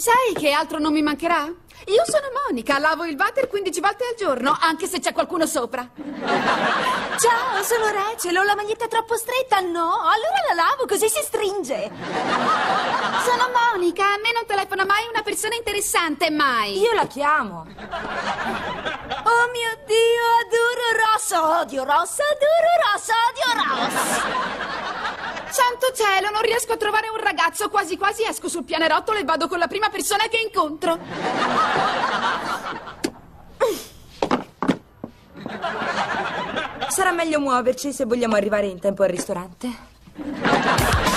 Sai che altro non mi mancherà? Io sono Monica, lavo il water 15 volte al giorno, anche se c'è qualcuno sopra. Ciao, sono Rachel. Ho la maglietta troppo stretta? No, allora la lavo così si stringe. Sono Monica, a me non telefona mai una persona interessante, mai. Io la chiamo. Oh mio Dio, adoro Ross. Odio Ross, adoro Ross, odio Ross. Santo cielo, non riesco a trovare un ragazzo. Quasi quasi esco sul pianerottolo e vado con la prima persona che incontro. Sarà meglio muoverci se vogliamo arrivare in tempo al ristorante.